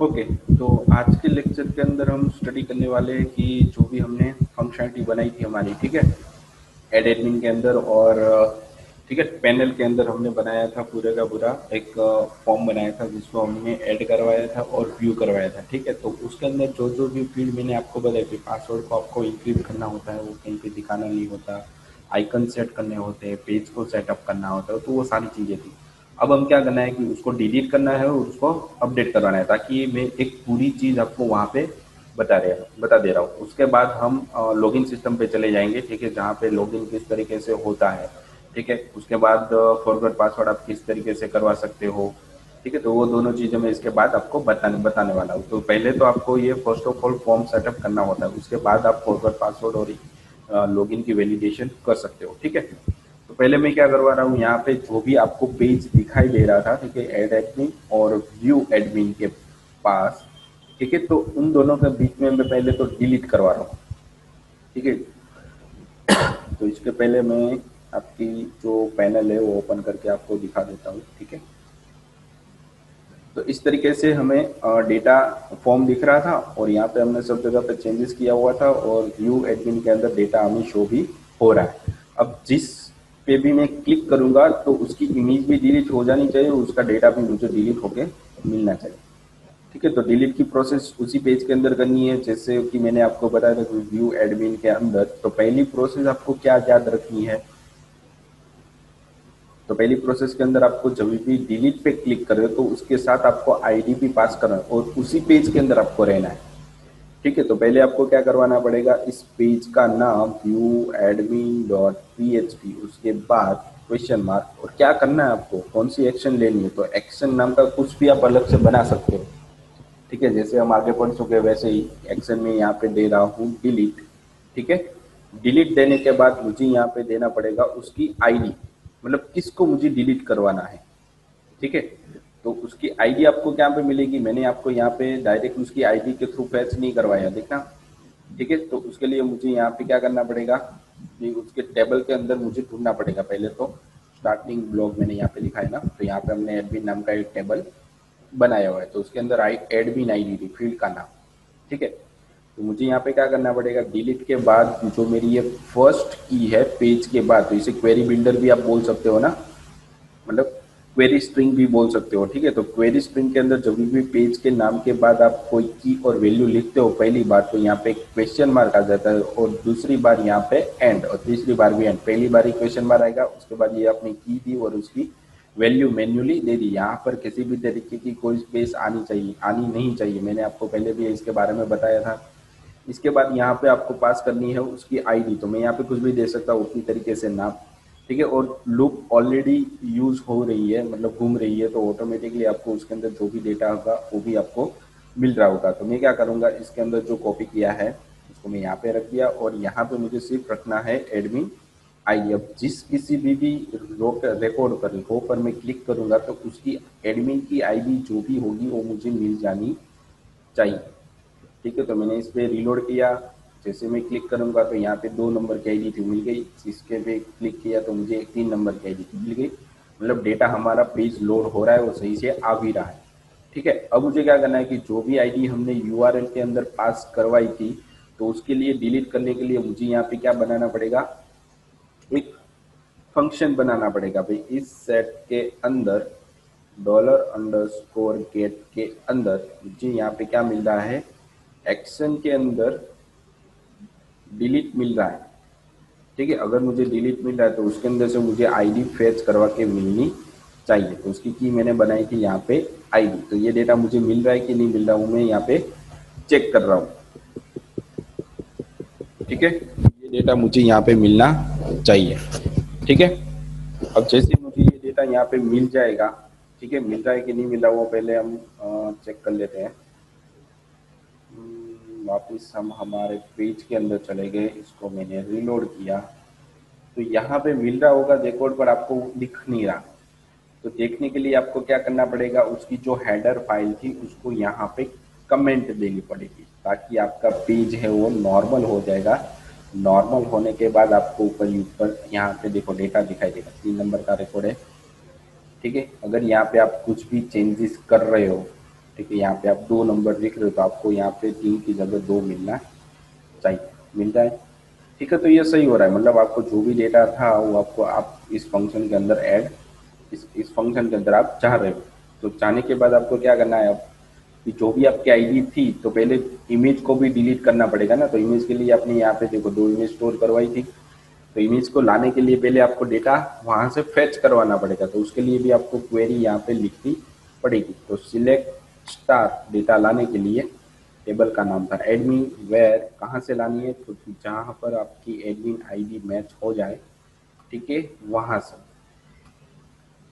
Okay तो आज के लेक्चर के अंदर हम स्टडी करने वाले हैं कि जो भी हमने फंक्शनलिटी बनाई थी हमारी, ठीक है? एड एडमिन के अंदर और, ठीक है पैनल के अंदर हमने बनाया था पूरे का पूरा, एक फॉर्म बनाया था जिसको हमने ऐड करवाया था और व्यू करवाया था, ठीक है? तो उसके अंदर जो जो भी फ़ील्ड मैंने आपको बताया कि पासवर्ड को आपको इंक्रीज करना होता है, वो कहीं पे दिखाना नहीं होता आइकन सेट करने होते हैं पेज को सेटअप करना होता है तो वो सारी चीज़ें थी। अब हम क्या करना है कि उसको डिलीट करना है और उसको अपडेट करवाना है, ताकि मैं एक पूरी चीज़ आपको वहाँ पे बता रहे, बता दे रहा हूँ। उसके बाद हम लॉगिन सिस्टम पे चले जाएँगे, ठीक है, जहाँ पे लॉगिन किस तरीके से होता है, ठीक है। उसके बाद फॉरवर्ड पासवर्ड आप किस तरीके से करवा सकते हो, ठीक है। तो वो दोनों चीज़ें मैं इसके बाद आपको बताने बताने वाला हूँ। तो पहले तो आपको ये first of all form setup करना होता है, उसके बाद आप फॉरवर्ड पासवर्ड और लॉगिन की वैलिडेशन कर सकते हो, ठीक है। पहले मैं क्या करवा रहा हूँ, यहाँ पे जो भी आपको पेज दिखाई दे रहा था, ठीक है एड एडमिन और व्यू एडमिन के पास, ठीक है तो उन दोनों के बीच में मैं पहले तो डिलीट करवा रहा हूँ, ठीक है। तो इसके पहले मैं आपकी जो पैनल है वो ओपन करके आपको दिखा देता हूँ, ठीक है। तो इस तरीके से हमें डेटा फॉर्म दिख रहा था और यहाँ पे हमने सब जगह पे चेंजेस किया हुआ था और व्यू एडमिन के अंदर डेटा हमें शो भी हो रहा है। अब जिस पे भी मैं क्लिक करूँगा तो उसकी इमेज भी डिलीट हो जानी चाहिए उसका डेटा भी मुझे डिलीट होके मिलना चाहिए। ठीक है तो डिलीट की प्रोसेस उसी पेज के अंदर करनी है। जैसे कि मैंने आपको बताया था व्यू एडमिन के अंदर तो पहली प्रोसेस आपको क्या याद रखनी है? तो पहली प्रोसेस के अंदर आपको जब भी डिलीट पे क्लिक करें तो उसके साथ आपको आईडी भी पास करना और उसी पेज के अंदर आपको रहना है। ठीक है तो पहले आपको क्या करवाना पड़ेगा? इस पेज का नाम view admin dot P H P उसके बाद क्वेश्चन मार्क और क्या करना है आपको? कौन सी एक्शन लेनी है? तो एक्शन नाम का कुछ भी आप अलग से बना सकते हो। ठीक है, जैसे हम आगे पढ़ चुके वैसे ही एक्शन में यहाँ पे दे रहा हूँ डिलीट ठीक है डिलीट देने के बाद मुझे यहाँ पे देना पड़ेगा उसकी आईडी मतलब किसको मुझे डिलीट करवाना है? ठीक है तो उसकी आईडी आपको क्या पे मिलेगी? मैंने आपको यहाँ पे डायरेक्ट उसकी आईडी के थ्रू फैच नहीं करवाया, देखना। ठीक है? तो उसके लिए मुझे यहाँ पे क्या करना पड़ेगा? उसके टेबल के अंदर मुझे ढूंढना पड़ेगा पहले तो। स्टार्टिंग ब्लॉग मैंने यहाँ पे लिखा है ना तो यहाँ पे हमने एडमिन नाम का एक टेबल बनाया हुआ है। तो उसके अंदर I admin I D field का नाम। ठीक है? तो मुझे यहाँ पे क्या करना पड़ेगा? डिलीट के बाद जो मेरी ये फ़र्स्ट की है पेज के बाद तो इसे क्वेरी बिल्डर भी आप बोल सकते हो ना? मतलब क्वेरी स्ट्रिंग भी बोल सकते हो, ठीक है? तो क्वेरी स्ट्रिंग के अंदर जब भी पेज के नाम के बाद आप कोई की और वैल्यू लिखते हो, पहली बार तो यहाँ पे क्वेश्चन मार्क आ जाता है और दूसरी बार यहाँ पे एंड और तीसरी बार भी एंड पहली बार ही क्वेश्चन मार्क आएगा, उसके बाद ये आपने की दी और उसकी वैल्यू मैन्युअली दे दी। यहाँ पर किसी भी तरीके की कोई स्पेस आनी चाहिए, आनी नहीं चाहिए। मैंने आपको पहले भी इसके बारे में बताया था। इसके बाद यहाँ पे आपको पास करनी है उसकी आईडी तो मैं यहाँ पे कुछ भी दे सकता हूँ, उसी तरीके से नाम। ठीक है, और लूप ऑलरेडी यूज़ हो रही है मतलब घूम रही है तो ऑटोमेटिकली आपको उसके अंदर जो भी डेटा होगा, वो भी आपको मिल रहा होगा। तो मैं क्या करूँगा, इसके अंदर जो कॉपी किया है, उसको मैं यहाँ पे रख दिया, और यहाँ पे मुझे सिर्फ़ रखना है एडमिन आई अब जिस किसी भी भी रिकॉर्ड पर रो पर मैं क्लिक करूँगा तो उसकी एडमिन की आईडी जो भी होगी, वो मुझे मिल जानी चाहिए। ठीक है तो मैंने इस पर रिलोड किया जैसे मैं क्लिक करूँगा तो यहाँ पे दो नंबर की आई थी मिल गई। इसके पे क्लिक किया तो मुझे तीन नंबर की आई थी मिल गई। मतलब डेटा हमारा पेज लोड हो रहा है, वो सही से आ भी रहा है। ठीक है? अब मुझे क्या करना है कि जो भी आईडी हमने यूआरएल के अंदर पास करवाई थी तो उसके लिए डिलीट करने के लिए मुझे यहाँ पे क्या बनाना पड़ेगा? एक फ़ंक्शन बनाना पड़ेगा भाई। इस सेट के अंदर डॉलर अंडर स्कोर गेट के अंदर मुझे यहाँ पे क्या मिल रहा है? एक्शन के अंदर डिलीट मिल रहा है। ठीक है, अगर मुझे डिलीट मिल रहा है तो उसके अंदर से मुझे आईडी फेच करवा के मिलनी चाहिए। तो उसकी की मैंने बनाई थी यहाँ पे आईडी तो ये डेटा मुझे मिल रहा है कि नहीं मिल रहा हूँ मैं यहाँ पे चेक कर रहा हूँ। ठीक है, ये डेटा मुझे यहाँ पे मिलना चाहिए। ठीक है, अब जैसे मुझे ये डेटा यहाँ पे मिल जाएगा, ठीक है, मिल रहा है कि नहीं मिल वो पहले हम चेक कर लेते हैं। वापस हम हमारे पेज के अंदर चले गए, इसको मैंने रिलोड किया। तो यहाँ पे मिल रहा होगा रिकॉर्ड पर आपको दिख नहीं रहा। तो देखने के लिए आपको क्या करना पड़ेगा, उसकी जो हेडर फ़ाइल थी, उसको यहाँ पे कमेंट देनी पड़ेगी, ताकि आपका पेज है वो नॉर्मल हो जाएगा। नॉर्मल होने के बाद आपको ऊपर ऊपर यहाँ पे देखो डेटा दिखाई देगा। तीन नंबर का रिकॉर्ड है। ठीक है? अगर यहाँ पे आप कुछ भी चेंजेस कर रहे हो ठीक है, यहाँ पे आप दो नंबर लिख रहे हो तो आपको यहाँ पे तीन की जगह दो मिलना चाहिए, मिल जाए। ठीक है तो ये सही हो रहा है मतलब आपको जो भी डेटा था, वो आपको, आप इस फ़ंक्शन के अंदर ऐड इस इस फ़ंक्शन के अंदर आप चाह रहे हो। तो चाहने के बाद आपको क्या करना है अब कि जो भी आपकी आईडी थी तो पहले इमेज को भी डिलीट करना पड़ेगा ना तो इमेज के लिए आपने यहाँ पे देखो दो इमेज स्टोर करवाई थी। तो इमेज को लाने के लिए पहले आपको डेटा वहाँ से फेच करवाना पड़ेगा तो उसके लिए भी आपको क्वेरी यहाँ पे लिखनी पड़ेगी। तो सिलेक्ट स्टार डेटा लाने के लिए टेबल का नाम था एडमिन वेयर कहाँ से लानी है? तो जहाँ पर आपकी एडमिन आईडी मैच हो जाए, ठीक है? वहाँ से।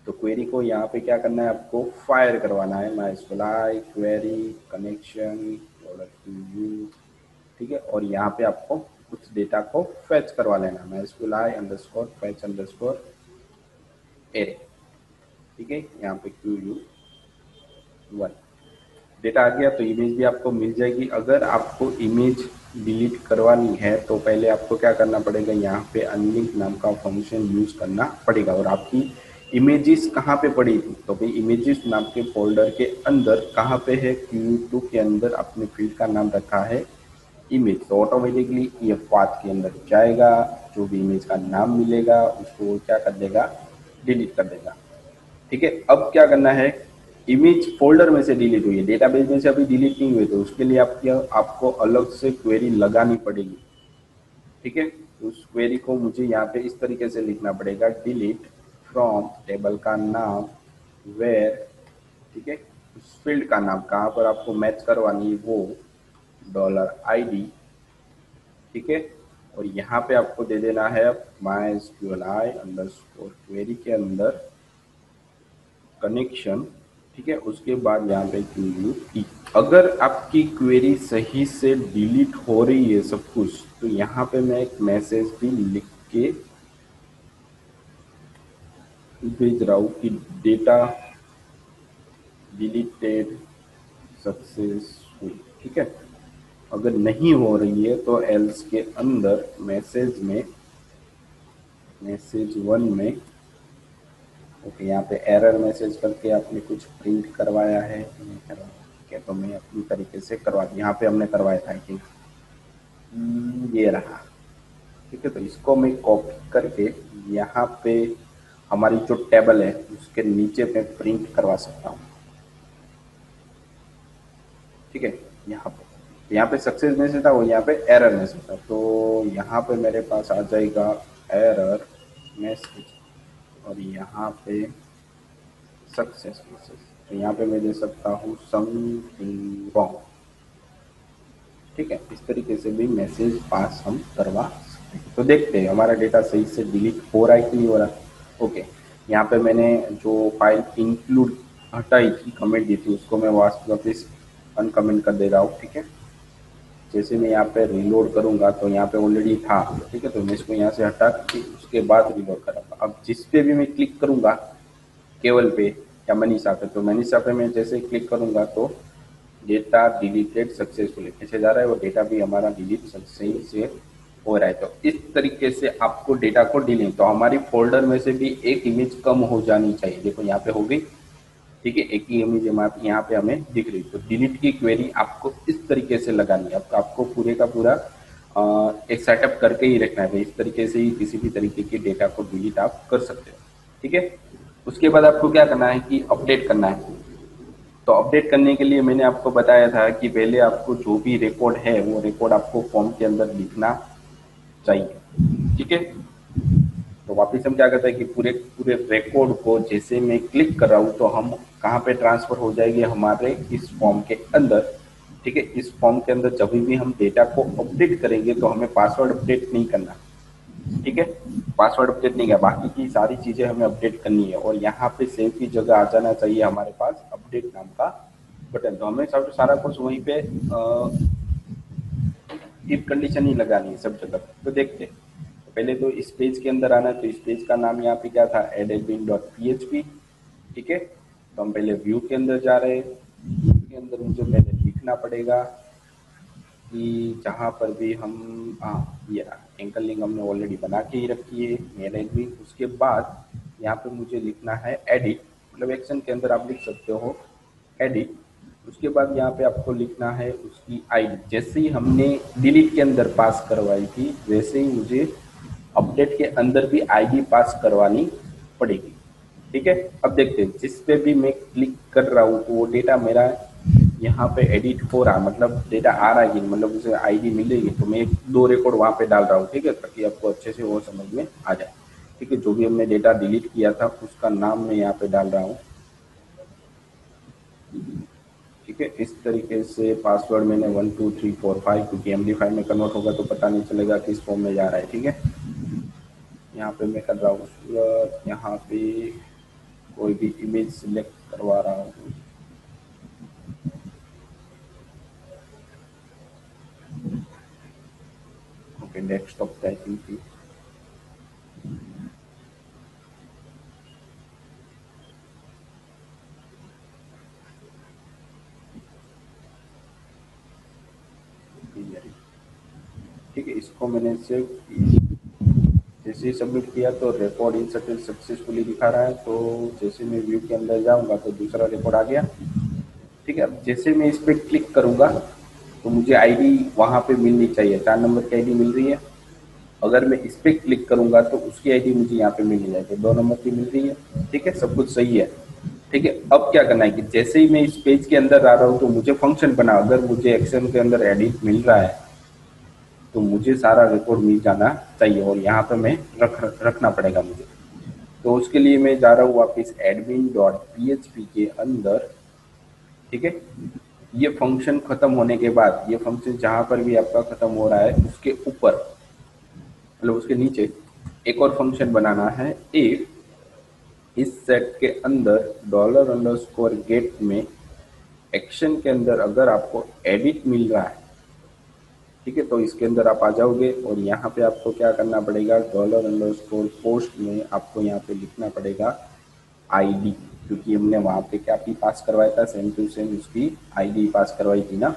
तो क्वेरी को यहाँ पे क्या करना है? आपको फायर करवाना है। माई स्कुलाई क्वेरी कनेक्शन ठीक है? और यहाँ पे आपको कुछ डेटा को फैच करवा लेना है। Mysqli underscore fetch underscore array ठीक है? यहाँ पे क्यू यू वन डेटा आ गया तो इमेज भी आपको मिल जाएगी। अगर आपको इमेज डिलीट करवानी है तो पहले आपको क्या करना पड़ेगा? यहाँ पे अनलिंक नाम का फ़ंक्शन यूज़ करना पड़ेगा। और आपकी इमेजेस कहाँ पे पड़ी थी? तो भाई इमेजेस नाम के फोल्डर के अंदर कहाँ पे है? क्यू टू के अंदर अपने फ़ील्ड का नाम रखा है इमेज तो ऑटोमेटिकली ये पाथ के अंदर जाएगा, जो भी इमेज का नाम मिलेगा, उसको क्या कर देगा? डिलीट कर देगा। ठीक है, अब क्या करना है? इमेज फोल्डर में से डिलीट हुई है। डेटाबेस में से अभी डिलीट नहीं हुए तो उसके लिए आपकी आपको अलग से क्वेरी लगानी पड़ेगी। ठीक है? उस क्वेरी को मुझे यहाँ पे इस तरीके से लिखना पड़ेगा डिलीट फ्रॉम टेबल का नाम वेयर ठीक है? उस फ़ील्ड का नाम, कहाँ पर आपको मैच करवानी वो डॉलर आईडी ठीक है? और यहाँ पे आपको दे देना है my S Q L I underscore query के अंदर कनेक्शन ठीक है, उसके बाद यहाँ पे क्यू यू ई अगर आपकी क्वेरी सही से डिलीट हो रही है सब कुछ तो यहाँ पे मैं एक मैसेज भी लिख के भेज रहा हूँ कि डेटा डिलीटेड सक्सेसफुल ठीक है? अगर नहीं हो रही है तो एल्स के अंदर मैसेज में, मैसेज वन में ओके यहाँ पे एरर मैसेज करके आपने कुछ प्रिंट करवाया है। करवाया ठीक है तो मैं अपनी तरीके से करवा यहाँ पे हमने करवाया था कि हम्म, ये रहा। ठीक है तो इसको मैं कॉपी करके यहाँ पे हमारी जो टेबल है उसके नीचे पे प्रिंट करवा सकता हूँ। ठीक है यहाँ पे। यहाँ पे सक्सेस मैसेज था वो यहाँ पे एरर मैसेज था। तो यहाँ पे मेरे पास आ जाएगा एरर मैसेज और यहाँ पे सक्सेस मैसेज तो यहाँ पे मैं दे सकता हूँ समथिंग रॉन्ग ठीक है? इस तरीके से भी मैसेज पास हम करवा सकते हैं। तो देखते हैं, हमारा डेटा सही से डिलीट हो रहा है कि नहीं हो रहा? ओके यहाँ पे मैंने जो फ़ाइल इंक्लूड हटाई थी कमेंट दी थी, उसको मैं वापस अनकमेंट कर दे रहा हूँ, ठीक है? जैसे मैं यहाँ पे रिलोड करूँगा तो यहाँ पे ऑलरेडी था, ठीक है तो मैं इसको यहाँ से हटा के उसके बाद रिलोड करूँगा। अब जिस पे भी मैं क्लिक करूँगा, केवल पे, या मनीषा पे तो मनीषा पे मैं जैसे क्लिक करूँगा तो डेटा डिलीटेड सक्सेसफुली कैसे जा रहा है, वो डेटा भी हमारा डिलीट सही से हो रहा है। तो इस तरीके से आपको डेटा को डिलीट तो हमारी फोल्डर में से भी एक इमेज कम हो जानी चाहिए। देखो, यहाँ पे हो गई। ठीक है? एक ही इमेज यहाँ पे हमें दिख रही तो डिलीट की क्वेरी आपको इस तरीके से लगानी है। आपको पूरे का पूरा एक सेटअप करके ही रखना है। इस तरीके से ही किसी भी तरीके के डेटा को डिलीट आप कर सकते हो। ठीक है? उसके बाद आपको क्या करना है कि अपडेट करना है। तो अपडेट करने के लिए मैंने आपको बताया था कि पहले आपको जो भी रिकॉर्ड है, वो रिकॉर्ड आपको फॉर्म के अंदर लिखना चाहिए। ठीक है? तो वापिस हम क्या करते हैं कि पूरे पूरे रिकॉर्ड को जैसे मैं क्लिक कर रहा हूँ तो हम कहाँ पे ट्रांसफ़र हो जाएगी हमारे इस फॉर्म के अंदर। ठीक है, इस फॉर्म के अंदर जब भी हम डेटा को अपडेट करेंगे तो हमें पासवर्ड अपडेट नहीं करना। ठीक है पासवर्ड अपडेट नहीं करना। बाकी की सारी चीज़ें हमें अपडेट करनी है। और यहाँ पे सेव की जगह आ जाना चाहिए हमारे पास अपडेट नाम का बटन तो हमें सब, सारा कुछ वहीं पे इफ़ कंडीशन ही लगानी है सब जगह तो देखते तो पहले तो इस पेज के अंदर आना है तो इस पेज का नाम यहाँ पे क्या था? Admin dot P H P ठीक है? तो हम पहले व्यू के अंदर जा रहे हैं। व्यू के अंदर मुझे पहले लिखना पड़ेगा कि जहाँ पर भी हम हाँ ये एंकल लिंक हमने ऑलरेडी बना के ही रखी है मेरा भी उसके बाद यहाँ पे मुझे लिखना है एडिट मतलब एक्शन के अंदर आप लिख सकते हो एडिट उसके बाद यहाँ पे आपको लिखना है उसकी आईडी जैसे ही हमने डिलीट के अंदर पास करवाई थी, वैसे ही मुझे अपडेट के अंदर भी आईडी पास करवानी पड़ेगी। ठीक है? अब देखते हैं, जिस पे भी मैं क्लिक कर रहा हूँ तो वो डेटा मेरा यहाँ पे एडिट हो रहा मतलब डेटा आ रहा है मतलब उसे आईडी मिलेगी तो मैं दो रिकॉर्ड वहाँ पे डाल रहा हूँ, ठीक है? ताकि आपको अच्छे से वो समझ में आ जाए। ठीक है? जो भी हमने डेटा डिलीट किया था, उसका नाम मैं यहाँ पे डाल रहा हूँ। ठीक है? इस तरीके से पासवर्ड मैंने one two three four five क्योंकि एम में कन्वर्ट होगा तो पता नहीं चलेगा किस फॉर्म में जा रहा है, ठीक है? यहाँ पे मैं कर रहा हूँ यहाँ पे कोई भी इमेज सिलेक्ट करवा रहा हूँ। डेस्कटॉप टाइपिंग की। ठीक है, इसको मैंने सेव जैसे सबमिट किया तो रिकॉर्ड इंसर्टेड सक्सेसफुली दिखा रहा है तो जैसे मैं व्यू के अंदर जाऊँगा तो दूसरा रिकॉर्ड आ गया। ठीक है? जैसे मैं इस पर क्लिक करूँगा तो मुझे आईडी वहाँ पे मिलनी चाहिए, चार नंबर की आईडी मिल रही है। अगर मैं इस पर क्लिक करूँगा तो उसकी आईडी मुझे यहाँ पे मिल जाएगी दो नंबर की मिल रही है। ठीक है? सब कुछ सही है। ठीक है? अब क्या करना है कि जैसे ही मैं इस पेज के अंदर आ रहा हूँ तो मुझे फ़ंक्शन बना, अगर मुझे एक्शन के अंदर एडिट मिल रहा है तो मुझे सारा रिकॉर्ड मिल जाना चाहिए और यहाँ पर मैं रख, रखना पड़ेगा मुझे। तो उसके लिए मैं जा रहा हूँ वापिस admin dot P H P के अंदर, ठीक है? ये फ़ंक्शन खत्म होने के बाद, ये फ़ंक्शन जहाँ पर भी आपका खत्म हो रहा है, उसके ऊपर मतलब उसके नीचे एक और फ़ंक्शन बनाना है। एक, इस सेट के अंदर डॉलर अंडर स्कोर गेट में एक्शन के अंदर अगर आपको एडिट मिल रहा है ठीक है तो इसके अंदर आप आ जाओगे और यहाँ पे आपको क्या करना पड़ेगा? डॉलर अंडर स्कोर पोस्ट में आपको यहाँ पे लिखना पड़ेगा आईडी क्योंकि हमने वहाँ पे क्या भी पास करवाया था सेम टू सेम उसकी आईडी पास करवाई थी ना?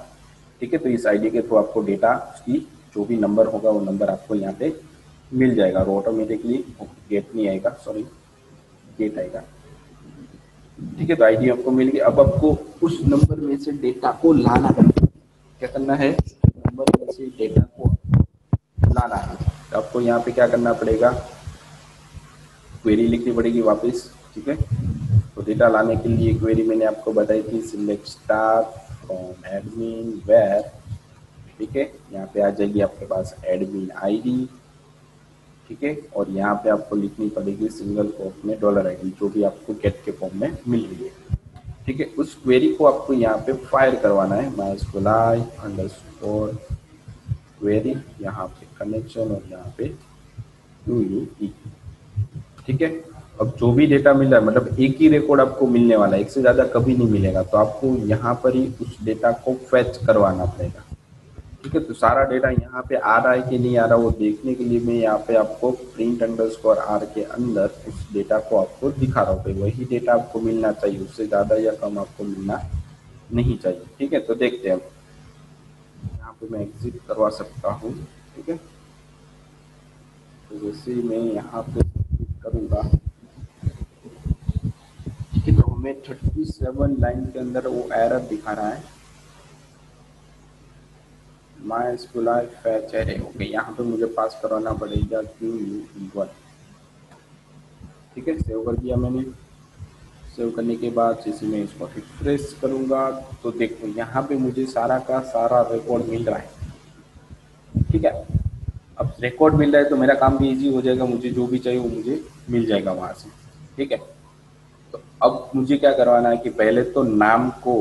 ठीक है तो इस आईडी के थ्रू आपको डेटा उसकी जो भी नंबर होगा, वो नंबर आपको यहाँ पे मिल जाएगा। और ऑटोमेटिकली गेट नहीं आएगा सॉरी गेट आएगा। ठीक है तो आईडी आपको मिल अब आपको उस नंबर में से डेटा को लाना क्या करना है? नंबर में से डेटा को लाना है तो आपको यहाँ पे क्या करना पड़ेगा? क्वेरी लिखनी पड़ेगी वापस, ठीक है? तो डेटा लाने के लिए क्वेरी मैंने आपको बताई थी select star from admin where ठीक है? यहाँ पे आ जाएगी आपके पास एडमिन आईडी ठीक है? और यहाँ पे आपको लिखनी पड़ेगी सिंगल कोप में डॉलर आईडी जो भी आपको गेट के फॉर्म में मिल रही है। ठीक है? उस क्वेरी को आपको यहाँ पे फायर करवाना है mysqli underscore query यहाँ पे कनेक्शन और यहाँ पे यू यू ई ठीक है? अब जो भी डेटा मिल रहा है मतलब एक ही रिकॉर्ड आपको मिलने वाला है, एक से ज़्यादा कभी नहीं मिलेगा तो आपको यहाँ पर ही उस डेटा को फैच करवाना पड़ेगा। ठीक है? तो सारा डेटा यहाँ पे आ रहा है कि नहीं आ रहा, वो देखने के लिए मैं यहाँ पे आपको प्रिंट अंडर स्कोर आर के अंदर उस डेटा को आपको दिखा रहा हूँ वही डेटा आपको मिलना चाहिए, उससे ज़्यादा या कम आपको मिलना नहीं चाहिए। ठीक है? तो देखते हैं। पे मैं एग्जिट करवा सकता हूँ, ठीक है? तो जैसे मैं यहाँ पे करूँगा, ठीक है? तो हमें थर्टी सेवन लाइन के अंदर वो एरर दिखा रहा है। माई स्कूल ओके, यहाँ पे मुझे पास करवाना पड़ेगा, क्यू? यू वन ठीक है? सेव कर दिया मैंने। सेव करने के बाद जैसे मैं इसको रिफ्रेश करूँगा तो देखो यहाँ पे मुझे सारा का सारा रिकॉर्ड मिल रहा है। ठीक है? अब रिकॉर्ड मिल रहा है तो मेरा काम भी इजी हो जाएगा, मुझे जो भी चाहिए वो मुझे मिल जाएगा वहाँ से। ठीक है? तो अब मुझे क्या करवाना है कि पहले तो नाम को,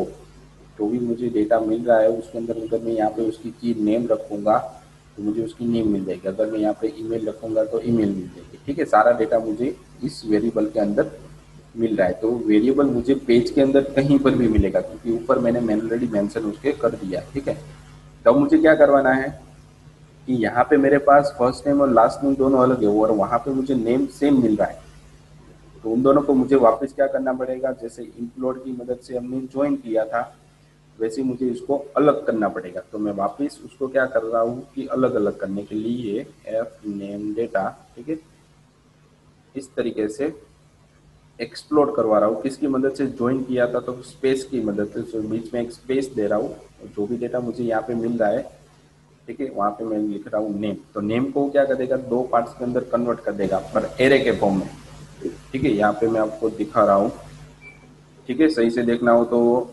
जो भी मुझे डेटा मिल रहा है, उसके अंदर अगर मैं यहाँ पे उसकी की नेम रखूँगा तो मुझे उसकी नेम मिल जाएगी। अगर मैं यहाँ पे ईमेल रखूँगा तो ईमेल मिल जाएगी। ठीक है? सारा डेटा मुझे इस वेरिएबल के अंदर मिल रहा है। तो वेरिएबल मुझे पेज के अंदर कहीं पर भी मिलेगा, क्योंकि ऊपर मैंने मैनुअली मेंशन उसके कर दिया, ठीक है? तो मुझे क्या करवाना है कि यहाँ पे मेरे पास फ़र्स्ट नेम और लास्ट नेम दोनों अलग है, और वहाँ पे मुझे नेम सेम मिल रहा है। तो उन दोनों को मुझे वापस क्या करना पड़ेगा? जैसे इंक्लूड की मदद से हमने ज्वाइन किया था, वैसे मुझे इसको अलग करना पड़ेगा। तो मैं वापस उसको क्या कर रहा हूँ कि अलग अलग करने के लिए एफ़ नेम डेटा ठीक है? इस तरीके से एक्सप्लोर करवा रहा हूँ। किसकी मदद से ज्वाइन किया था तो स्पेस की मदद से तो बीच में एक स्पेस दे रहा हूँ। जो भी डेटा मुझे यहाँ पे मिल रहा है, ठीक है, वहाँ पे मैं लिख रहा हूँ नेम तो नेम को क्या कर देगा? दो पार्ट्स के अंदर कन्वर्ट कर देगा, पर एरे के फॉर्म में। ठीक है, यहाँ पे मैं आपको दिखा रहा हूँ। ठीक है, सही से देखना हो तो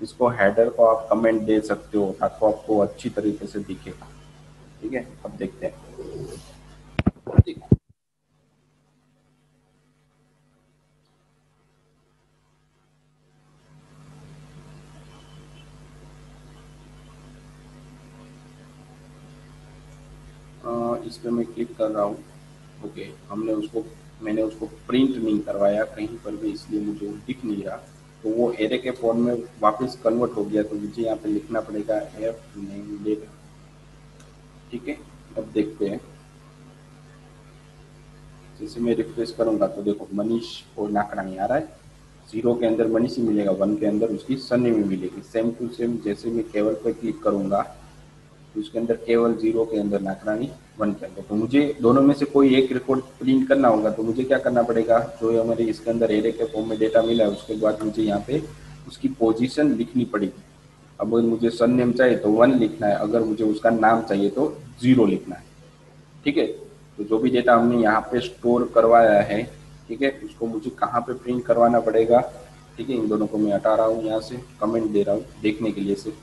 इसको हेडर को आप कमेंट दे सकते हो, ताकि आपको अच्छी तरीके से दिखेगा ठीक है, अब देखते हैं। इस पर मैं क्लिक कर रहा हूँ। ओके हमने उसको, मैंने उसको प्रिंट नहीं करवाया, कहीं पर भी इसलिए मुझे दिख नहीं रहा। तो वो एरे के फॉर्म में वापस कन्वर्ट हो गया तो मुझे यहाँ पे लिखना पड़ेगा एफ़ नेम डेटा ठीक है, अब देखते हैं। जैसे मैं रिफ्रेश करूँगा तो देखो, मनीष और नहीं आ रहा है। ज़ीरो के अंदर मनीष ही मिलेगा वन के अंदर उसकी सन्नी में मिलेगी। सेम टू सेम जैसे मैं केवल पर क्लिक करूँगा तो उसके अंदर केवल ज़ीरो के अंदर नाकरानी वन के अंदर। तो मुझे दोनों में से कोई एक रिकॉर्ड प्रिंट करना होगा तो मुझे क्या करना पड़ेगा? जो हमारे इसके अंदर एरे के फॉर्म में डेटा मिला है उसके बाद मुझे यहाँ पे उसकी पोजीशन लिखनी पड़ेगी। अब मुझे सन नेम चाहिए तो वन लिखना है, अगर मुझे उसका नाम चाहिए तो ज़ीरो लिखना है। ठीक है? तो जो भी डेटा हमने यहाँ पे स्टोर करवाया है, ठीक है, उसको मुझे कहाँ पे प्रिंट करवाना पड़ेगा? ठीक है, इन दोनों को मैं हटा रहा हूँ यहाँ से कमेंट दे रहा हूँ, देखने के लिए सिर्फ़।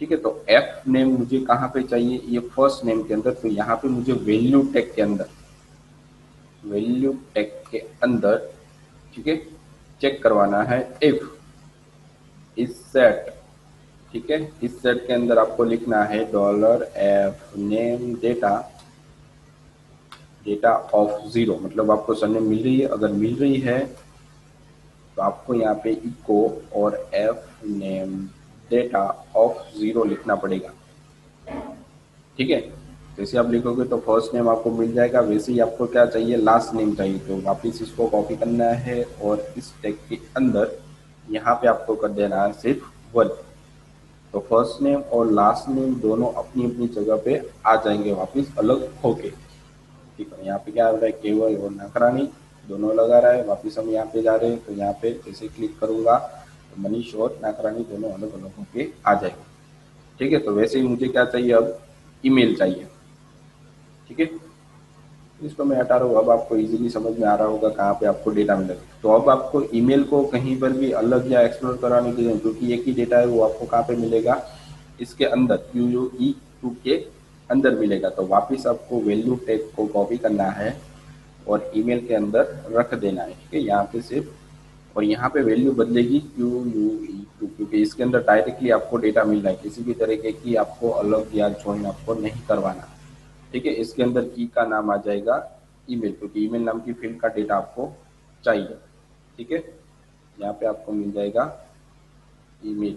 ठीक है तो एफ़ नेम मुझे कहाँ पे चाहिए? ये फ़र्स्ट नेम के अंदर तो यहाँ पे मुझे वैल्यू टेक के अंदर वैल्यू टेक के अंदर, ठीक है चेक करवाना है इफ़ इस सेट ठीक है इस सेट के अंदर आपको लिखना है dollar F name data data of zero मतलब आपको सरनेम मिल रही है, अगर मिल रही है तो आपको यहाँ पे इको और F name data of zero लिखना पड़ेगा। ठीक है? जैसे आप लिखोगे तो फ़र्स्ट नेम आपको मिल जाएगा, वैसे ही आपको क्या चाहिए? लास्ट नेम चाहिए। तो वापस इसको कॉपी करना है और इस टेक के अंदर यहाँ पे आपको कर देना है सिर्फ़ वन तो फ़र्स्ट नेम और लास्ट नेम दोनों अपनी अपनी जगह पे आ जाएँगे वापस अलग होके। ठीक है? यहाँ पे क्या हो रहा है? केवल और नखरानी दोनों लगा रहा है। वापस हम यहाँ पे जा रहे हैं तो यहाँ पे जैसे क्लिक करूँगा मनीष और नाकरानी दोनों अलग अलग होके आ जाएँगे। ठीक है तो वैसे ही मुझे क्या चाहिए अब? ईमेल चाहिए। ठीक है? इसको मैं हटा रहा हूँ। अब आपको इजीली समझ में आ रहा होगा कहाँ पे आपको डेटा मिलेगा। तो अब आपको ईमेल को कहीं पर भी अलग या एक्सप्लोर कराने की ज़रूरत क्योंकि एक ही डेटा है, वो आपको कहाँ पे मिलेगा? इसके अंदर यू यू ई टू के अंदर मिलेगा। तो वापस आपको वैल्यू टैग को कॉपी करना है और ईमेल के अंदर रख देना है। ठीक है, यहाँ पे सिर्फ़ और यहाँ पे वैल्यू बदलेगी क्यू यू ई टू क्योंकि इसके अंदर डायरेक्टली आपको डेटा मिल रहा है। किसी भी तरीके की आपको अलग या ज्वाइन आपको नहीं करवाना। ठीक है? इसके अंदर की का नाम आ जाएगा ईमेल क्योंकि ईमेल नाम की फ़ील्ड का डेटा आपको चाहिए। ठीक है? यहाँ पे आपको मिल जाएगा ईमेल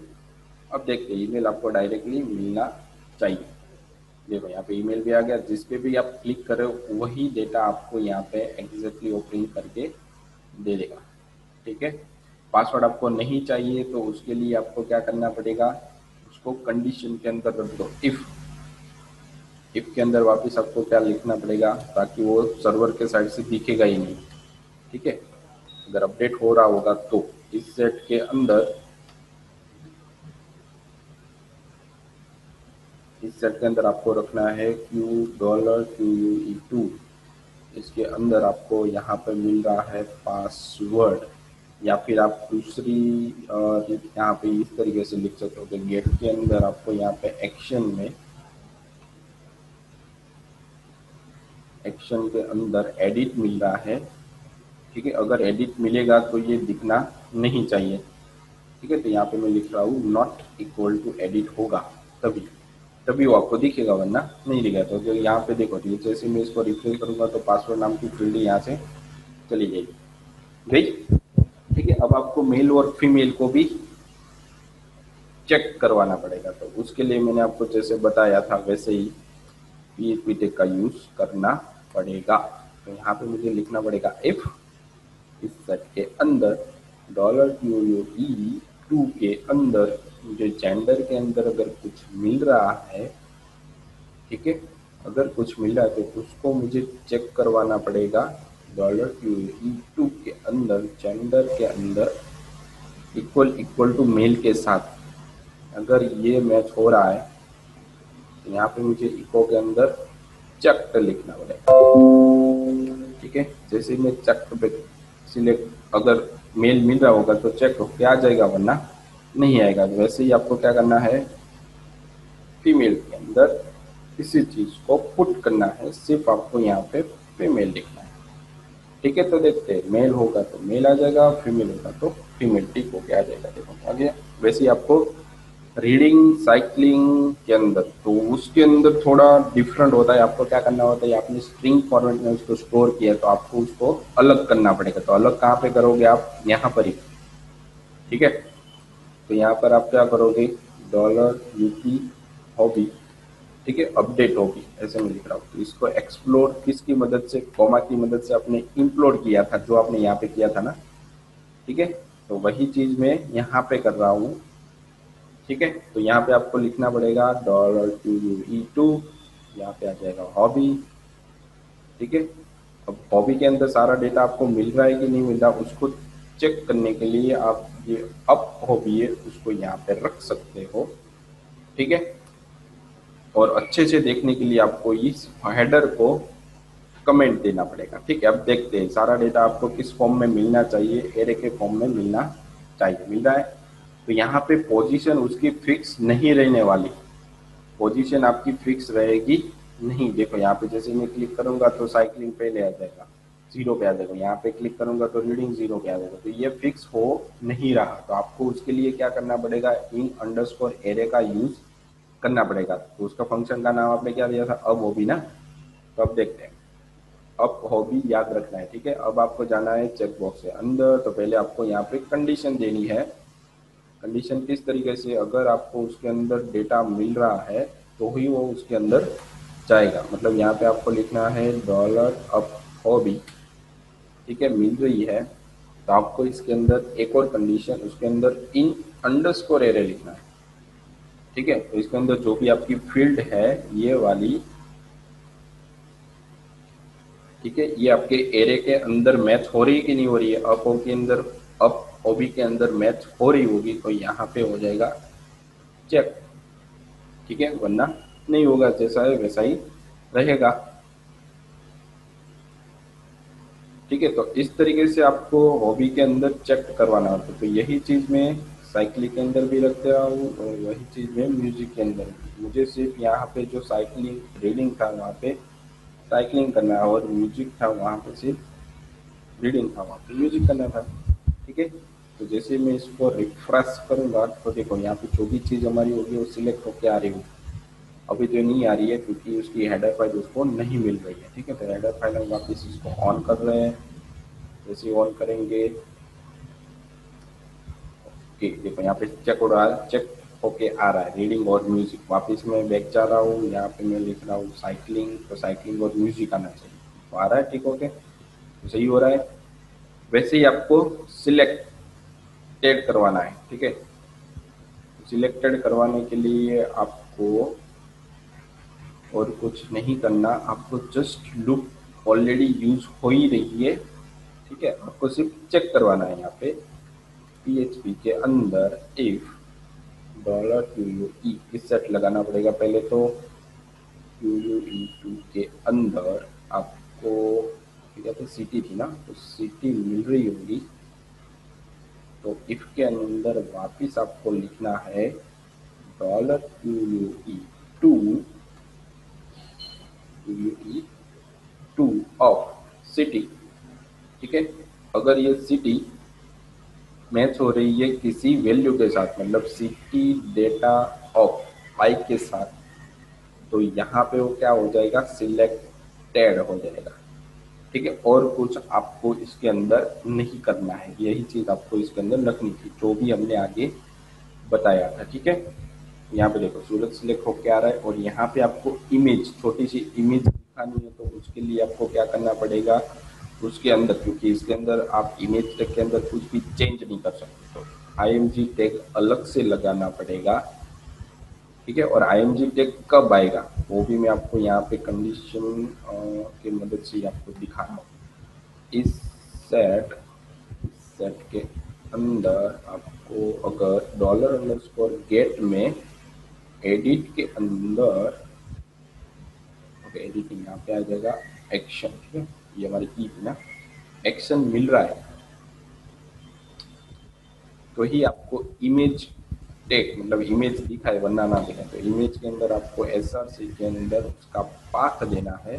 अब देखते हैं ईमेल आपको डायरेक्टली मिलना चाहिए। देखो, यहाँ पे ईमेल भी आ गया। जिस पे भी आप क्लिक करें वही डेटा आपको यहाँ पे एग्जैक्टली ओपनिंग करके दे देगा। ठीक है? पासवर्ड आपको नहीं चाहिए तो उसके लिए आपको क्या करना पड़ेगा? उसको कंडीशन के अंदर रख दो इफ़ इफ़ के अंदर वापस आपको क्या लिखना पड़ेगा? ताकि वो सर्वर के साइड से दिखेगा ही नहीं, ठीक है? अगर अपडेट हो रहा होगा तो इस सेट के अंदर, इस सेट के अंदर आपको रखना है Q dollar Q U E two इसके अंदर आपको यहाँ पर मिल रहा है पासवर्ड या फिर आप दूसरी यहाँ पे इस तरीके से लिख सकते हो कि गेट के अंदर आपको यहाँ पे एक्शन में एक्शन के अंदर एडिट मिल रहा है। ठीक है, अगर एडिट मिलेगा तो ये दिखना नहीं चाहिए। ठीक है तो यहाँ पे मैं लिख रहा हूँ नॉट इक्वल टू एडिट होगा, तभी। तभी वो आपको दिखेगा, वरना नहीं दिखेगा। तो जो यहाँ पे देखो तो जैसे मैं इसको रिफ्रेश करूँगा तो पासवर्ड नाम की फ़ील्ड यहाँ से चली जाएगी। गई ठीक है? अब आपको मेल और फीमेल को भी चेक करवाना पड़ेगा। तो उसके लिए मैंने आपको जैसे बताया था, वैसे ही पी टेक का यूज़ करना पड़ेगा। तो यहाँ पे मुझे लिखना पड़ेगा इफ़ इस सेट के अंदर dollar Q U E two के अंदर मुझे जेंडर के अंदर अगर कुछ मिल रहा है, ठीक है? अगर कुछ मिला तो उसको मुझे चेक करवाना पड़ेगा। डॉलर क्यू ई टू के अंदर जेंडर के अंदर इक्वल इक्वल टू मेल के साथ। अगर ये मैच हो रहा है तो यहाँ पे मुझे इको के अंदर चक्ट लिखना पड़ेगा। ठीक है? जैसे मैं चक्ट पे सिलेक्ट अगर मेल मिल रहा होगा तो चेक होके आ जाएगा, वरना नहीं आएगा। तो वैसे ही आपको क्या करना है? फीमेल के अंदर किसी चीज़ को पुट करना है। सिर्फ़ आपको यहाँ पे फीमेल लिखना ठीक है तो देखते हैं। मेल होगा तो मेल आ जाएगा फीमेल होगा तो फीमेल टिक होके आ जाएगा। देखो आगे वैसे आपको रीडिंग साइकिलिंग के अंदर तो उसके अंदर थोड़ा डिफरेंट होता है। आपको क्या करना होता है, आपने स्ट्रिंग फॉर्मेट में उसको स्टोर किया तो आपको उसको अलग करना पड़ेगा। तो अलग कहाँ पे करोगे आप? यहाँ पर ही। ठीक है? तो यहाँ पर आप क्या करोगे? डॉलर यूपी हॉबी ठीक है अपडेट होगी, ऐसे में लिख रहा हूँ। तो इसको एक्सप्लोर किसकी मदद से कॉमा की मदद से आपने इम्प्लोड किया था, जो आपने यहाँ पे किया था ना? ठीक है तो वही चीज़ मैं यहाँ पे कर रहा हूँ। ठीक है तो यहाँ पे आपको लिखना पड़ेगा dollar two U E two यहाँ पे आ जाएगा हॉबी ठीक है, अब हॉबी के अंदर सारा डेटा आपको मिल रहा है कि नहीं मिल रहा, उसको चेक करने के लिए आप ये अप हॉबी है, उसको यहाँ पे रख सकते हो। ठीक है और अच्छे से देखने के लिए आपको इस हेडर को कमेंट देना पड़ेगा, ठीक है? अब देखते हैं, सारा डेटा आपको किस फॉर्म में मिलना चाहिए एरे के फॉर्म में मिलना चाहिए, मिल रहा है? तो यहाँ पे पोजीशन उसकी फिक्स नहीं रहने वाली। पोजीशन आपकी फिक्स रहेगी नहीं। देखो, यहाँ पे जैसे मैं क्लिक करूँगा तो साइकिलिंग पहले आ जाएगा ज़ीरो पे आ जाएगा। यहाँ पे क्लिक करूँगा तो रीडिंग ज़ीरो पे आ जाएगा। तो ये फिक्स हो नहीं रहा। तो आपको उसके लिए क्या करना पड़ेगा? इन अंडरस्कोर एरे का यूज़ करना पड़ेगा। तो उसका फ़ंक्शन का नाम आपने क्या दिया था? अब हॉबी ना? तो अब देखते हैं। अब हॉबी याद रखना है, ठीक है? अब आपको जाना है चेक बॉक्स से अंदर। तो पहले आपको यहाँ पे कंडीशन देनी है। कंडीशन किस तरीके से? अगर आपको उसके अंदर डेटा मिल रहा है तो ही वो उसके अंदर जाएगा। मतलब यहाँ पे आपको लिखना है डॉलर अप हॉबी ठीक है? मिल रही है। तो आपको इसके अंदर एक और कंडीशन उसके अंदर इन अंडरस्कोर एरे लिखना है। ठीक है? तो इसके अंदर जो भी आपकी फ़ील्ड है, ये वाली, ठीक है? ये आपके एरे के अंदर मैच हो रही है कि नहीं हो रही है? अप के अंदर अप ओबी के अंदर मैच हो रही होगी तो यहाँ पे हो जाएगा। चेक ठीक है? वरना नहीं होगा, जैसा है वैसा ही रहेगा। ठीक है? तो इस तरीके से आपको हॉबी के अंदर चेक करवाना होता है। तो यही चीज़ में साइकिलिंग के अंदर भी रखते हूँ और वही चीज़ में म्यूज़िक के अंदर मुझे सिर्फ़ यहाँ पे जो साइकिलिंग, रीडिंग था वहाँ पे साइकिलिंग करना और म्यूज़िक था वहाँ पे सिर्फ़ रीडिंग था वहाँ पे, म्यूज़िक करना था। ठीक है? तो जैसे मैं इसको रिफ्रेश करूँगा तो देखो यहाँ पे जो भी चीज़ हमारी होगी, वो सिलेक्ट होके आ रही होगी। अभी जो नहीं आ रही है, क्योंकि उसकी हेडर फ़ाइल उसको नहीं मिल रही है। ठीक है? तो हेडर फ़ाइल हम वापस इसको ऑन कर रहे हैं। जैसे ऑन करेंगे ओके देखो यहाँ पे चेक हो रहा है चेक होके आ रहा है। रीडिंग और म्यूज़िक वापस मैं बैक जा रहा हूँ, यहाँ पे मैं लिख रहा हूँ साइकिलिंग तो साइकिलिंग और म्यूज़िक आना चाहिए। तो आ रहा है, ठीक ओके तो सही हो रहा है? वैसे ही आपको सिलेक्टेड करवाना है, ठीक है? सिलेक्टेड करवाने के लिए आपको और कुछ नहीं करना, आपको जस्ट लुक ऑलरेडी यूज़ हो ही रही है, ठीक है? आपको सिर्फ़ चेक करवाना है यहाँ पे। PHP के अंदर if dollar two U E isset लगाना पड़ेगा। पहले तो टू यू ई टू के अंदर आपको कहते सिटी थी ना तो सिटी मिल रही होगी। तो इफ़ के अंदर वापिस आपको लिखना है dollar two U E two U E two of city ठीक है? अगर ये सिटी मैच हो रही है किसी वैल्यू के साथ मतलब सिटी डेटा ऑफ़ आई के साथ। तो यहाँ पे वो क्या हो जाएगा? सिलेक्टेड हो जाएगा। ठीक है? और कुछ आपको इसके अंदर नहीं करना है। यही चीज़ आपको इसके अंदर रखनी थी, जो भी हमने आगे बताया था। ठीक है? यहाँ पे देखो सूरज सिलेक्ट होके आ रहा है और यहाँ पे आपको इमेज छोटी सी इमेज दिखानी है तो उसके लिए आपको क्या करना पड़ेगा? उसके अंदर, क्योंकि इसके अंदर आप इमेज टैग के अंदर कुछ भी चेंज नहीं कर सकते। तो आई टैग अलग से लगाना पड़ेगा, ठीक है? और आई टैग कब आएगा, वो भी मैं आपको यहाँ पे कंडीशन की मदद से आपको दिखा रहा हूँ। इस सेट सेट के अंदर आपको अगर डॉलर अंडर स्कोर गेट में एडिट के अंदर एडिटिंग यहाँ पे आ जाएगा एक्शन ठीक है? ये हमारी थी ना एक्शन मिल रहा है। तो ही आपको इमेज टेक मतलब इमेज दिखा है वरना ना दिखा तो इमेज के अंदर आपको एस आर सी के अंदर उसका पाथ देना है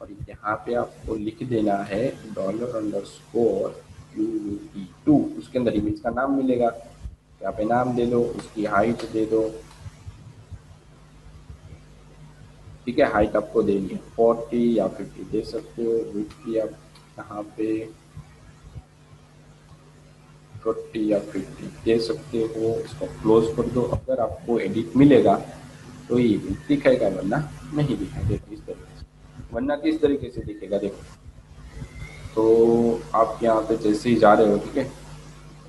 और यहाँ पे आपको लिख देना है dollar underscore U two उसके अंदर इमेज का नाम मिलेगा। यहाँ पे नाम दे दो, उसकी हाइट दे दो ठीक है हाइट आपको देनी है फोर्टी या फिफ्टी दे सकते हो। विथ की आप यहाँ पे फोर्टी या फिफ्टी दे सकते हो। इसको क्लोज कर दो। अगर आपको एडिट मिलेगा तो ये दिखेगा, वरना नहीं दिखाई देगा इस तरीके से। वरना किस तरीके से दिखेगा, देखो। तो आप यहाँ पे जैसे ही जा रहे हो, ठीक है?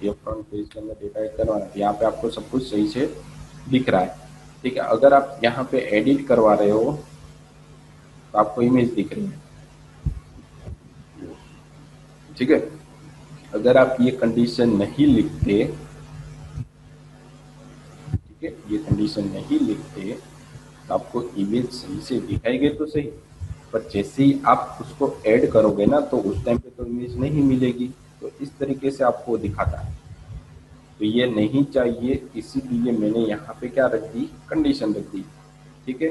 ये फ्रंट पेज के अंदर डेटा एड करवाना यहाँ पे आपको सब कुछ सही से दिख रहा है। ठीक है, अगर आप यहाँ पे एडिट करवा रहे हो तो आपको इमेज दिख रही है। ठीक है? अगर आप ये कंडीशन नहीं लिखते, ठीक है, ये कंडीशन नहीं लिखते तो आपको इमेज सही से दिखाएगी तो सही। पर जैसे ही आप उसको ऐड करोगे ना तो उस टाइम पे तो इमेज नहीं मिलेगी। तो इस तरीके से आपको दिखाता है। तो ये नहीं चाहिए इसीलिए मैंने यहाँ पे क्या रख दी? कंडीशन रख दी। ठीक है?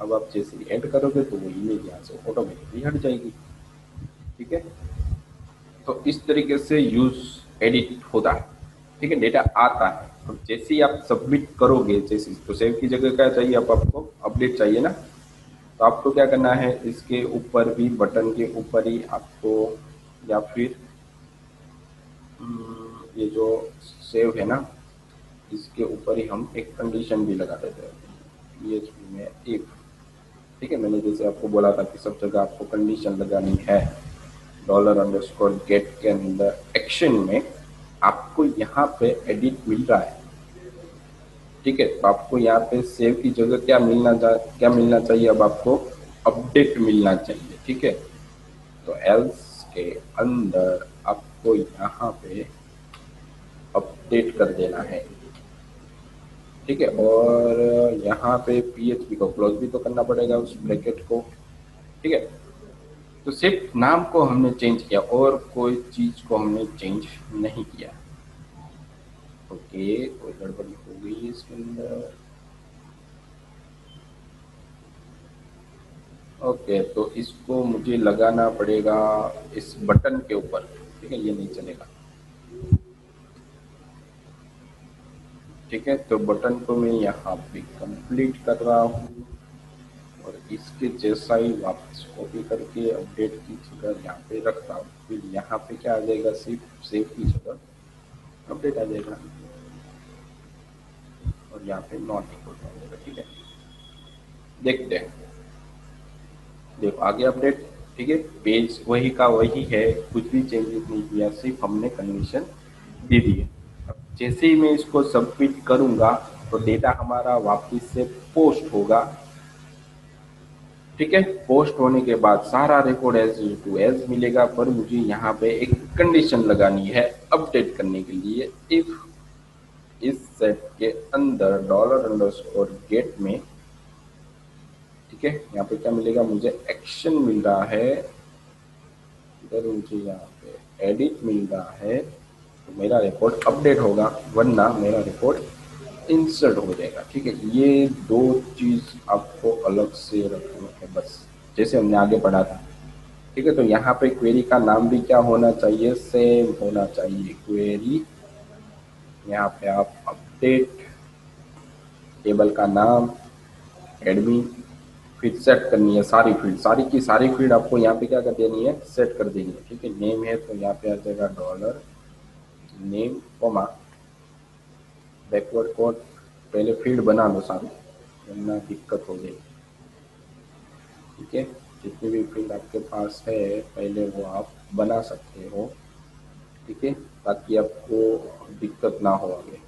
अब आप जैसे ऐड करोगे तो वो इमेज यहाँ से ऑटोमेटिकली हट जाएगी। ठीक है? तो इस तरीके से यूज़ एडिट होता है। ठीक है? डेटा आता है। और जैसे ही आप सबमिट करोगे जैसे तो सेव की जगह क्या चाहिए अब आपको अपडेट चाहिए ना? तो आपको क्या करना है इसके ऊपर भी बटन के ऊपर ही आपको या फिर हम्म, ये जो सेव है ना, इसके ऊपर ही हम एक कंडीशन भी लगा देते हैं ये में इफ़ ठीक है, मैंने जैसे आपको बोला था कि सब जगह आपको कंडीशन लगानी है डॉलर अंडरस्कोर गेट के अंदर एक्शन में आपको यहाँ पे एडिट मिल रहा है। ठीक है तो आपको यहाँ पे सेव की जगह क्या मिलना क्या मिलना चाहिए? अब आपको अपडेट मिलना चाहिए, ठीक है? तो एल्स के अंदर आपको यहाँ पे अपडेट कर देना है। ठीक है, और यहाँ पे पीएचपी को क्लोज भी तो करना पड़ेगा उस ब्रैकेट को। ठीक है तो सिर्फ़ नाम को हमने चेंज किया, और कोई चीज़ को हमने चेंज नहीं किया। ओके, कोई गड़बड़ी हो गई इसके अंदर। ओके तो इसको मुझे लगाना पड़ेगा इस बटन के ऊपर। ठीक है, ये नहीं चलेगा। ठीक है? तो बटन को मैं यहाँ पे कंप्लीट कर रहा हूँ और इसके जैसा ही वापस कॉपी करके अपडेट की जगह यहाँ पे रखता हूँ। फिर यहाँ पे क्या आ जाएगा? सिर्फ़ सेव की जगह अपडेट आ जाएगा। और यहाँ पे नॉट इक्वल आ जाएगा, ठीक है? देखते हैं। देखो, आगे अपडेट ठीक है? पेज वही का वही है, कुछ भी चेंजेस नहीं किया, सिर्फ़ हमने कंडीशन दे दी है। जैसे ही मैं इसको सबमिट करूँगा तो डेटा हमारा वापस से पोस्ट होगा। ठीक है? पोस्ट होने के बाद सारा रिकॉर्ड एज टू एज मिलेगा, पर मुझे यहाँ पे एक कंडीशन लगानी है अपडेट करने के लिए। इफ़ इस सेट के अंदर डॉलर अंडरस्कोर गेट में, ठीक है? यहाँ पे क्या मिलेगा? मुझे एक्शन मिल रहा है। इधर मुझे यहाँ पे एडिट मिल रहा है। मेरा रिकॉर्ड अपडेट होगा, वरना मेरा रिकॉर्ड इंसर्ट हो जाएगा। ठीक है, ये दो चीज़ आपको अलग से रखना है बस, जैसे हमने आगे पढ़ा था। ठीक है तो यहाँ पे क्वेरी का नाम भी क्या होना चाहिए? सेम होना चाहिए क्वेरी यहाँ पे आप अपडेट टेबल का नाम एडमिन फिर सेट करनी है सारी फ़ील्ड सारी की सारी फ़ील्ड आपको यहाँ पे क्या कर देनी है? सेट कर देनी है। ठीक है नेम है तो यहाँ पे आ जाएगा dollar name comma backward code पहले फ़ील्ड बना लो सारी, वरना दिक्कत हो जाएगी। ठीक है? जितनी भी फ़ील्ड आपके पास है, पहले वो आप बना सकते हो। ठीक है? ताकि आपको दिक्कत ना हो आगे।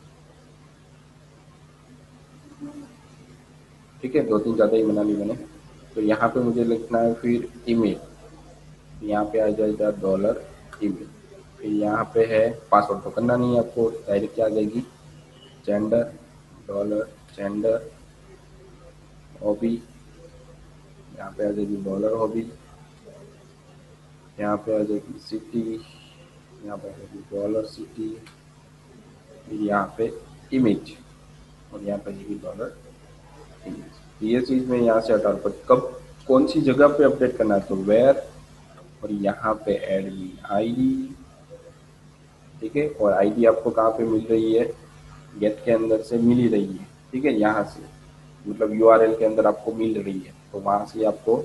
ठीक है? दो तीन ज़्यादा ही बना। ली मैंने तो यहाँ पे मुझे लिखना है फिर तो यहाँ पे आ जाएगा डॉलर ईमेल। फिर यहाँ पे है पासवर्ड तो करना नहीं है आपको डायरेक्ट क्या आ जाएगी। जेंडर डॉलर जेंडर हॉबी यहाँ पे आ जाएगी डॉलर हॉबी यहाँ पे आ जाएगी सिटी यहाँ पे आ जाएगी डॉलर सिटी फिर यहाँ पे इमेज और यहाँ पे आ जाएगी डॉलर इमेज ये चीज़ मैं यहाँ से हटा पर कब, कौन सी जगह पे अपडेट करना है? तो वेयर और यहाँ पे एड मी आईडी ठीक है? और आईडी आपको कहाँ पे मिल रही है? गेट के अंदर से मिल ही रही है, ठीक है? यहाँ से मतलब यूआरएल के अंदर आपको मिल रही है। तो वहाँ से आपको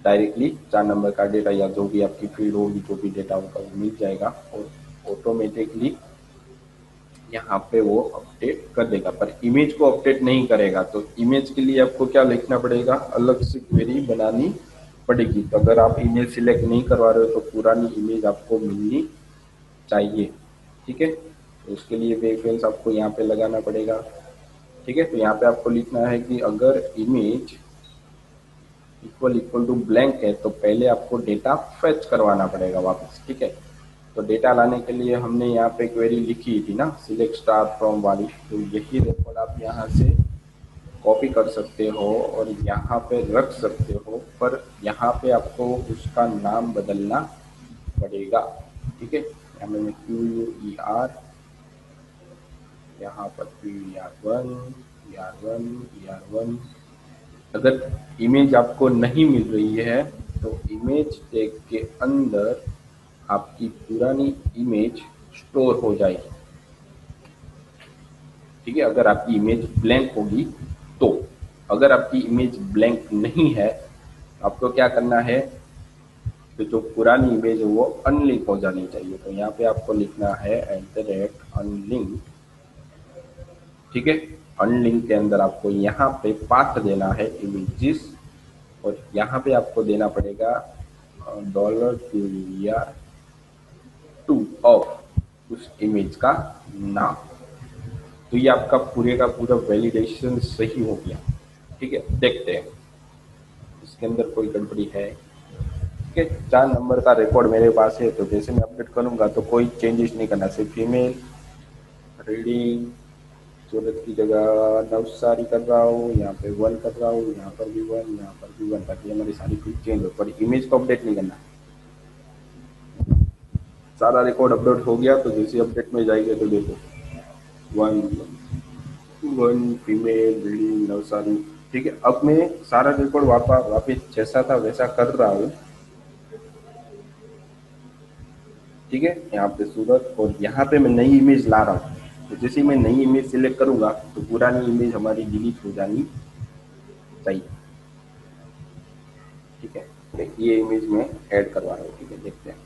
डायरेक्टली चार नंबर का डेटा या जो भी आपकी फ़ील्ड होगी, जो भी डेटा होगा वो मिल जाएगा और ऑटोमेटिकली यहाँ पे वो अपडेट कर देगा। पर इमेज को अपडेट नहीं करेगा तो इमेज के लिए आपको क्या लिखना पड़ेगा? अलग से क्वेरी बनानी पड़ेगी। तो अगर आप इमेज सिलेक्ट नहीं करवा रहे हो तो पुरानी इमेज आपको मिलनी चाहिए। ठीक है? तो उसके लिए वेफेल्स आपको यहाँ पे लगाना पड़ेगा। ठीक है? तो यहाँ पे आपको लिखना है कि अगर image equal equal to blank है तो पहले आपको डेटा फेच करवाना पड़ेगा वापस। ठीक है? तो डेटा लाने के लिए हमने यहाँ पे क्वेरी लिखी थी ना सिलेक्ट स्टार फ्रॉम वाली। तो यही रिकॉर्ड आप यहाँ से कॉपी कर सकते हो और यहाँ पे रख सकते हो, पर यहाँ पे आपको उसका नाम बदलना पड़ेगा। ठीक है? यहाँ में क्यू यू ई आर यहाँ पर Q R one E R one E R one अगर इमेज आपको नहीं मिल रही है तो इमेज टैग के अंदर आपकी पुरानी इमेज स्टोर हो जाएगी। ठीक है, अगर आपकी इमेज ब्लैंक होगी तो अगर आपकी इमेज ब्लैंक नहीं है आपको क्या करना है? तो जो पुरानी इमेज है वो अनलिंक हो जानी चाहिए। तो यहाँ पे आपको लिखना है एट द रेट अनलिंक ठीक है? अनलिंक के अंदर आपको यहाँ पे पाथ देना है इमेजिस और यहाँ पे आपको देना पड़ेगा डॉलर टू ऑफ़ उस इमेज का नाम। तो ये आपका पूरे का पूरा वैलिडेशन सही हो गया। ठीक है? देखते हैं। इसके अंदर कोई गड़बड़ी है? है चार नंबर का रिकॉर्ड मेरे पास है तो जैसे मैं अपडेट करूँगा तो कोई चेंजेस नहीं करना, सिर्फ़ फीमेल रीडिंग सूरत की जगह, नवसारी कर रहा हूँ, यहाँ पे वन कर रहा हूँ, यहाँ पर भी वन यहाँ पर भी वन ताकि हमारी सारी फ़ील्ड चेंज हो, पर इमेज को अपडेट नहीं करना। सारा रिकॉर्ड अपलोड हो गया तो जैसे अपडेट में जाएँगे तो देखो। One one female building Navsari, ठीक है? अब मैं सारा रिकॉर्ड वापस वापिस जैसा था, वैसा कर रहा हूँ। ठीक है, यहाँ पे सूरत, और यहाँ पे मैं नई इमेज ला रहा हूँ। तो जैसे मैं नई इमेज सिलेक्ट करूँगा तो पुरानी इमेज हमारी डिलीट हो जानी चाहिए। ठीक है ये इमेज में ऐड करवा रहा हूँ, ठीक है, देखते हैं।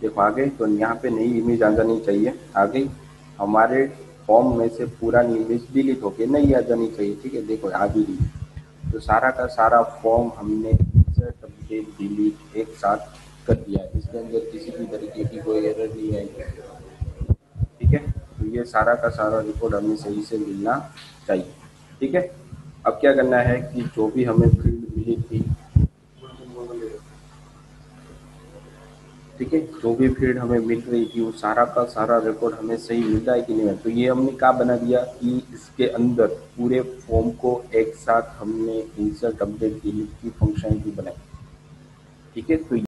देखो, आगे तो यहाँ पे नई इमेज आ जानी चाहिए। आ गई हमारे फॉर्म में से पुरानी इमेज डिलीट होके नई आ जानी चाहिए, ठीक है, देखो आ भी तो सारा का सारा फॉर्म हमने डिलीट एक साथ कर दिया इसके अंदर किसी भी तरीके की कोई एरर नहीं आएगी ठीक है? तो ये सारा का सारा रिकॉर्ड हमें सही से मिलना चाहिए। ठीक है? अब क्या करना है कि जो भी हमें फ़ील्ड मिली थी, ठीक है? जो भी फ़ील्ड हमें मिल रही थी, वो सारा का सारा रिकॉर्ड हमें सही मिल रहा है कि नहीं तो ये हमने क्या बना दिया कि इसके अंदर पूरे फॉर्म को एक साथ हमने इंसर्ट अपडेट डिलीट की फंक्शनलिटी बनाई। ठीक है? तो